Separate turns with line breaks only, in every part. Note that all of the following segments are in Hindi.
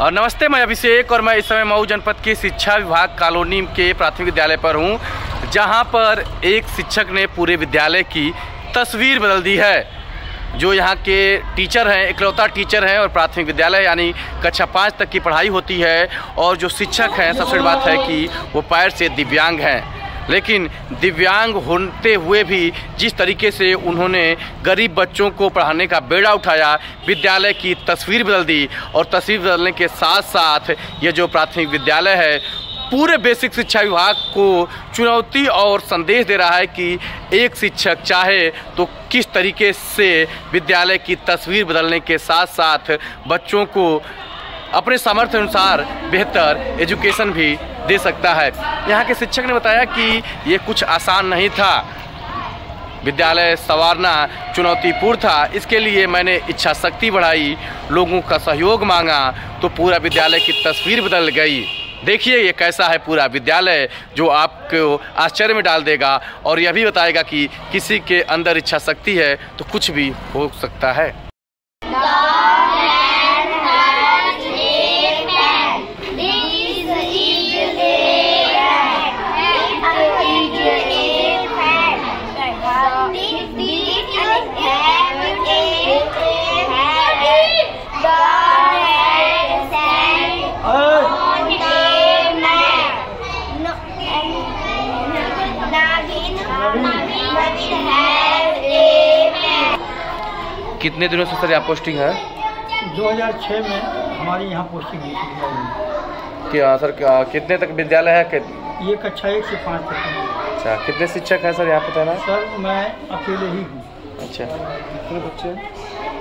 और नमस्ते, मैं अभिषेक और मैं इस समय मऊ जनपद के शिक्षा विभाग कॉलोनी के प्राथमिक विद्यालय पर हूँ, जहाँ पर एक शिक्षक ने पूरे विद्यालय की तस्वीर बदल दी है। जो यहाँ के टीचर हैं, इकलौता टीचर हैं और प्राथमिक विद्यालय यानी कक्षा पाँच तक की पढ़ाई होती है और जो शिक्षक हैं, सबसे बड़ी बात है कि वो पैर से दिव्यांग हैं। लेकिन दिव्यांग होते हुए भी जिस तरीके से उन्होंने गरीब बच्चों को पढ़ाने का बेड़ा उठाया, विद्यालय की तस्वीर बदल दी और तस्वीर बदलने के साथ साथ ये जो प्राथमिक विद्यालय है, पूरे बेसिक शिक्षा विभाग को चुनौती और संदेश दे रहा है कि एक शिक्षक चाहे तो किस तरीके से विद्यालय की तस्वीर बदलने के साथ साथ बच्चों को अपने सामर्थ्य अनुसार बेहतर एजुकेशन भी दे सकता है। यहाँ के शिक्षक ने बताया कि ये कुछ आसान नहीं था। विद्यालय संवारना चुनौतीपूर्ण था। इसके लिए मैंने इच्छा शक्ति बढ़ाई, लोगों का सहयोग मांगा तो पूरा विद्यालय की तस्वीर बदल गई। देखिए ये कैसा है पूरा विद्यालय, जो आपको आश्चर्य में डाल देगा और यह भी बताएगा कि किसी के अंदर इच्छा शक्ति है तो कुछ भी हो सकता है। कितने दिनों से सर यहाँ पोस्टिंग है?
2006 में हमारी यहाँ पोस्टिंग हुई थी।
क्या सर क्या कितने तक विद्यालय है? कि
ये कक्षा एक से पाँच तक
अच्छा कितने शिक्षक हैं सर यहाँ बताना
सर मैं अकेले ही हूँ।
अच्छा। कितने बच्चे?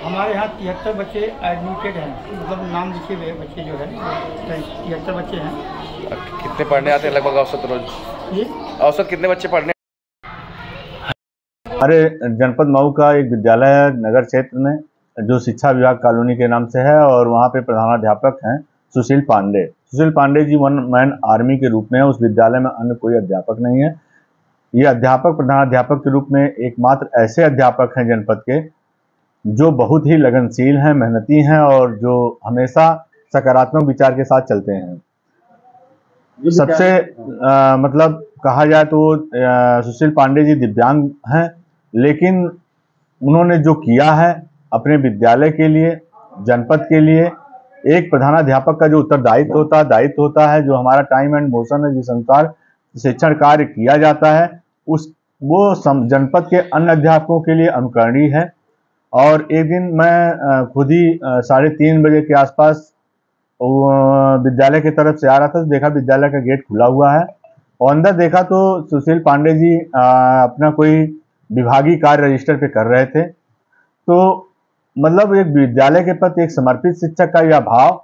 हमारे यहाँ तिहत्तर बच्चे एडमिटेड हैं। मतलब नाम लिखे हुए बच्चे जो है तिहत्तर बच्चे हैं।
कितने पढ़ने आते हैं लगभग औसत रोज? औसत कितने बच्चे पढ़ने
हमारे जनपद मऊ का एक विद्यालय है नगर क्षेत्र में जो शिक्षा विभाग कॉलोनी के नाम से है और वहाँ पे प्रधानाध्यापक हैं Sushil Pande. Sushil Pande ji one man army के रूप में है उस विद्यालय में अन्य कोई अध्यापक नहीं है। ये अध्यापक प्रधानाध्यापक के रूप में एकमात्र ऐसे अध्यापक हैं जनपद के जो बहुत ही लगनशील हैं मेहनती हैं और जो हमेशा सकारात्मक विचार के साथ चलते हैं। सबसे अ, मतलब कहा जाए तो सुशील पांडे जी दिव्यांग हैं लेकिन उन्होंने जो किया है अपने विद्यालय के लिए, जनपद के लिए, एक प्रधानाध्यापक का जो उत्तरदायित्व होता है दायित्व होता है, जो हमारा टाइम एंड मोशन है जिस अनुसार शिक्षण कार्य किया जाता है, उस, वो जनपद के अन्य अध्यापकों के लिए अनुकरणीय है। और एक दिन मैं खुद ही साढ़े तीन बजे के आसपास विद्यालय की तरफ़ से आ रहा था तो देखा विद्यालय का गेट खुला हुआ है। और अंदर देखा तो सुशील पांडे जी अपना कोई विभागीय कार्य रजिस्टर पे कर रहे थे। तो मतलब एक विद्यालय के प्रति एक समर्पित शिक्षक का यह भाव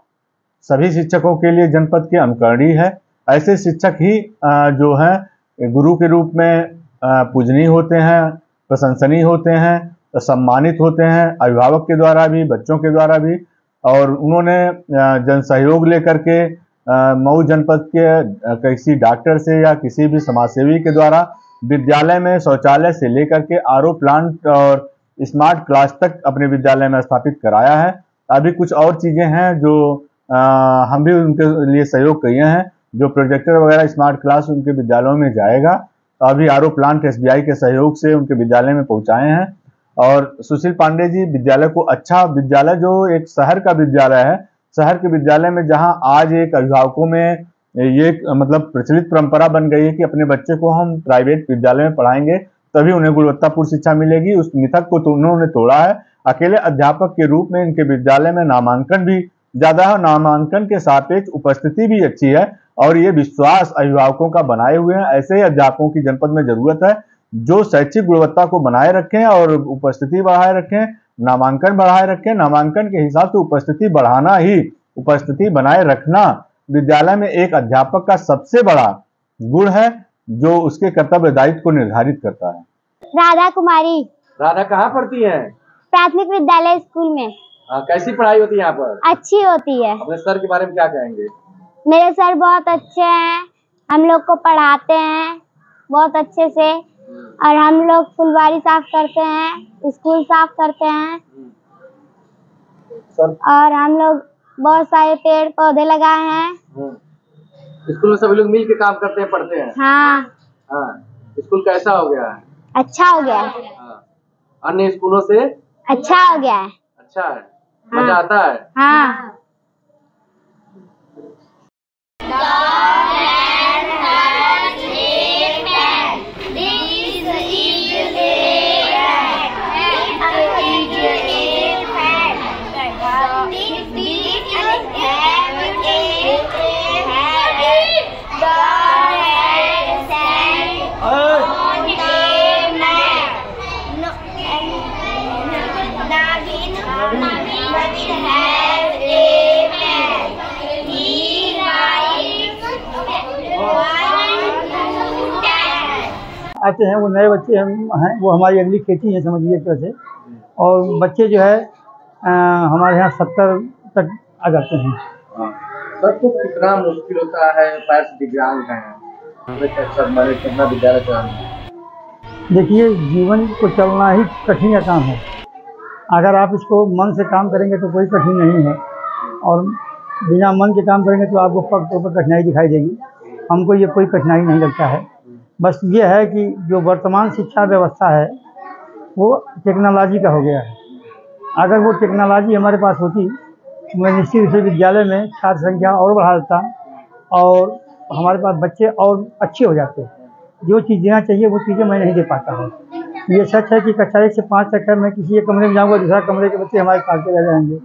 सभी शिक्षकों के लिए जनपद के अनुकरणीय है। ऐसे शिक्षक ही जो हैं, गुरु के रूप में पूजनीय होते हैं, प्रशंसनीय होते हैं, सम्मानित होते हैं, अभिभावक के द्वारा भी, बच्चों के द्वारा भी, और उन्होंने जन सहयोग लेकर के मऊ जनपद के किसी डॉक्टर से या किसी भी समाजसेवी के द्वारा विद्यालय में शौचालय से लेकर के आर प्लांट और स्मार्ट क्लास तक अपने विद्यालय में स्थापित कराया है। अभी कुछ और चीज़ें हैं जो अ, हम भी उनके लिए सहयोग किए हैं जो प्रोजेक्टर वगैरह स्मार्ट क्लास उनके विद्यालयों में जाएगा। तो अभी आर प्लांट एसबीआई के सहयोग से उनके विद्यालय में पहुँचाए हैं। और सुशील पांडे जी विद्यालय को अच्छा विद्यालय जो एक शहर का विद्यालय है शहर के विद्यालय में जहाँ आज एक अभिभावकों में ये मतलब प्रचलित परंपरा बन गई है कि अपने बच्चे को हम प्राइवेट विद्यालय में पढ़ाएँगे, तभी उन्हें गुणवत्तापूर्ण शिक्षा मिलेगी। उस मिथक को तो उन्होंने तोड़ा है। अकेले अध्यापक के रूप में इनके विद्यालय में नामांकन भी ज़्यादा है नामांकन के सापेक्ष उपस्थिति भी अच्छी है और ये विश्वास अभिभावकों का बनाए हुए हैं। ऐसे ही अध्यापकों की जनपद में ज़रूरत है जो शैक्षिक गुणवत्ता को बनाए रखें और उपस्थिति बढ़ाए रखें, नामांकन बढ़ाए रखें। नामांकन के हिसाब से उपस्थिति बढ़ाना ही, उपस्थिति बनाए रखना विद्यालय में एक अध्यापक का सबसे बड़ा गुण है जो उसके कर्तव्य दायित्व को निर्धारित करता है।
राधा कुमारी।
राधा कहाँ पढ़ती है?
प्राथमिक विद्यालय स्कूल में।
आ, कैसी पढ़ाई होती है यहाँ पर?
अच्छी होती है।
अपने सर के बारे में क्या कहेंगे?
मेरे सर बहुत अच्छे हैं हम लोग को पढ़ाते हैं बहुत अच्छे से। और हम लोग फुलवारी साफ़ करते हैं स्कूल साफ़ करते हैं।
सर?
और हम लोग बहुत सारे पेड़ पौधे लगाए हैं।
स्कूल में सभी लोग मिल के काम करते हैं पढ़ते हैं?
हाँ।
हाँ। स्कूल कैसा हो गया? है
अच्छा हो गया। है।
हाँ। अन्य स्कूलों से?
अच्छा हो गया। है
अच्छा है। मज़ा
हाँ।
आता है।
हाँ।
आते हैं वो नए बच्चे हम हैं वो हमारी अगली खेती है समझिए एक तरह से। और बच्चे जो है अ, हमारे यहाँ सत्तर तक आ जाते हैं।
हाँ। सबको कितना मुश्किल होता है पैर से दिव्यांग हैं? कितना विद्यालय चलाना
देखिए जीवन को चलना ही कठिन काम है। अगर आप इसको मन से काम करेंगे तो कोई कठिन नहीं है। और बिना मन के काम करेंगे तो आपको पग तो पर कठिनाई दिखाई देगी। हमको ये कोई कठिनाई नहीं लगता है। बस ये है कि जो वर्तमान शिक्षा व्यवस्था है, वो टेक्नोलॉजी का हो गया है। अगर वो टेक्नोलॉजी हमारे पास होती तो मैं निश्चित रूप से विद्यालय में छात्र संख्या और बढ़ा देता और हमारे पास बच्चे और अच्छे हो जाते। जो चीज़ देना चाहिए, वो चीज़ें मैं नहीं दे पाता हूँ। ये सच है कि कक्षा एक से पाँच तक है, मैं किसी एक कमरे में जाऊँगा, दूसरा कमरे के बच्चे हमारे पास रह जाएँगे।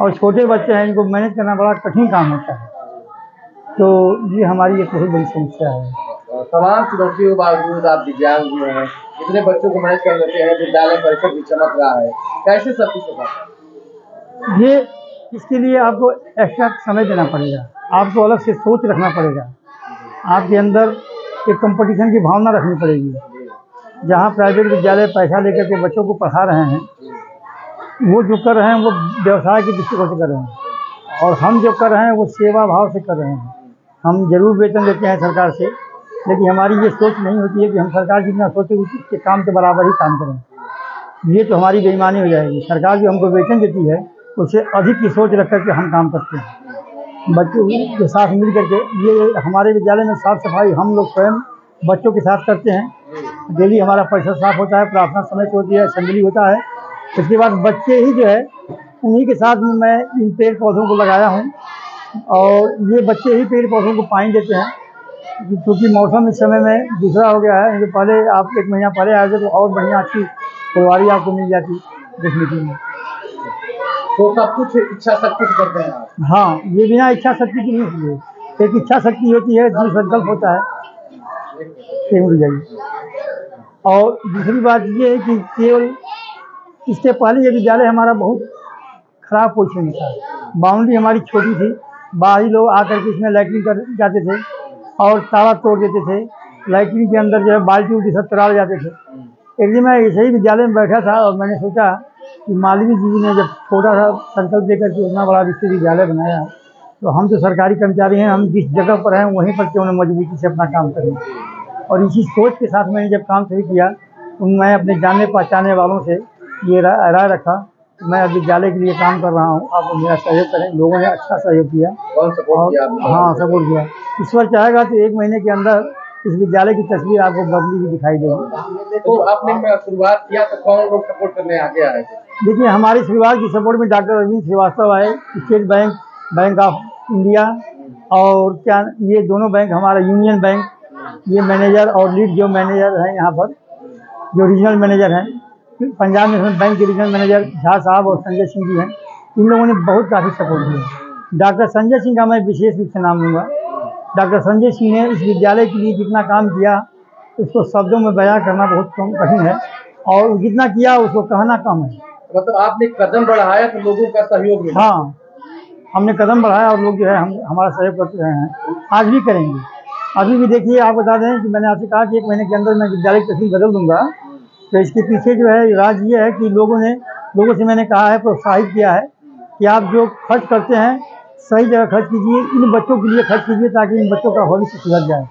और छोटे बच्चे हैं, इनको मैनेज करना बड़ा कठिन काम होता है। तो ये हमारी एक बहुत बड़ी समस्या है।
तमाम चुनौतियों के बावजूद आप दिव्यांग भी हैं। इतने बच्चों को मैनेज कर लेते हैं, विद्यालय परिषद भी चमक रहा है। कैसे सब कुछ होगा?
ये इसके लिए आपको एक्स्ट्रा समय देना पड़ेगा। आपको अलग से सोच रखना पड़ेगा। आपके अंदर एक कंपटीशन की भावना रखनी पड़ेगी। जहाँ प्राइवेट विद्यालय पैसा लेकर के बच्चों को पढ़ा रहे हैं, वो जो कर रहे हैं, वो व्यवसाय के दृष्टिकोण से कर रहे हैं। और हम जो कर रहे हैं, वो सेवा भाव से कर रहे हैं। हम ज़रूर वेतन लेते हैं सरकार से। लेकिन हमारी ये सोच नहीं होती है कि हम सरकार जितना सोचे उसके काम के बराबर ही काम करें। ये तो हमारी बेईमानी हो जाएगी। सरकार जो हमको वेतन देती है, उससे अधिक की सोच रख करके हम काम करते हैं। बच्चों के साथ मिल करके ये हमारे विद्यालय में साफ़ सफ़ाई हम लोग स्वयं बच्चों के साथ करते हैं। डेली हमारा परिसर साफ़ होता है, प्रार्थना समय से होती है असेंबली होता है। उसके बाद बच्चे ही जो है, उन्हीं के साथ में मैं इन पेड़ पौधों को लगाया हूँ और ये बच्चे ही पेड़ पौधों को पानी देते हैं। क्योंकि मौसम इस समय में दूसरा हो गया है जो पहले आप एक महीना पहले आए थे तो और बढ़िया अच्छी फुलवारी आपको मिल जाती देखने के लिए।
तो सब कुछ इच्छा शक्ति करते हैं आप?
हाँ ये बिना इच्छा शक्ति की नहीं होती है एक इच्छा शक्ति होती है जो संकल्प होता है और दूसरी बात ये है कि केवल इससे पहले ये विद्यालय हमारा बहुत खराब पोजिशन में था। बाउंड्री हमारी छोटी थी बाहरी लोग आकर के इसमें लैट्रिन कर जाते थे। और ताला तोड़ देते थे। लैट्रिन के अंदर जो है बाल्टी उल्टी सब तराड़ जाते थे। एक दिन मैं ऐसे ही विद्यालय में बैठा था और मैंने सोचा कि मालवीय जी ने जब छोटा सा संकल्प लेकर के उतना बड़ा विश्वविद्यालय बनाया तो हम तो सरकारी कर्मचारी हैं हम जिस जगह पर हैं वहीं पर क्यों मजबूती से अपना काम करें। और इसी सोच के साथ मैंने जब काम शुरू किया तो मैं अपने जाने पहचाने वालों से ये राय रखा मैं विद्यालय के लिए काम कर रहा हूँ। आप मेरा सहयोग करें। लोगों ने अच्छा सहयोग किया। और हाँ सपोर्ट किया। ईश्वर चाहेगा तो एक महीने के अंदर इस विद्यालय की तस्वीर आपको बदली हुई दिखाई देगी।
तो आपने शुरुआत किया तो कौन लोग सपोर्ट करने आगे आए थे?
देखिए हमारे इस विभाग की सपोर्ट में डॉक्टर अरविंद श्रीवास्तव आए state bank bank of India और क्या ये दोनों बैंक हमारा यूनियन बैंक ये मैनेजर और लीड जो मैनेजर हैं यहाँ पर जो रीजनल मैनेजर हैं पंजाब नेशनल बैंक के रीजनल मैनेजर झा साहब और संजय सिंह जी हैं इन लोगों ने बहुत काफ़ी सपोर्ट किया। डॉक्टर संजय सिंह का मैं विशेष रूप से नाम लूँगा। डॉक्टर संजय सिंह ने इस विद्यालय के लिए जितना काम किया उसको शब्दों में बयां करना बहुत कम- कठिन है और जितना किया उसको कहना कम है।
मतलब आपने कदम बढ़ाया तो लोगों का सहयोग मिला।
हाँ हमने कदम बढ़ाया और लोग जो है हम हमारा सहयोग करते रहे हैं। आज भी करेंगे। अभी भी देखिए आप बता दें कि मैंने आपसे कहा कि एक महीने के अंदर मैं विद्यालय की तस्वीर बदल दूँगा। तो इसके पीछे जो है राज ये है कि लोगों ने लोगों से मैंने कहा है प्रोत्साहित किया है कि आप जो खर्च करते हैं सही जगह खर्च कीजिए, इन बच्चों के लिए खर्च कीजिए ताकि इन बच्चों का भविष्य सुधर जाए।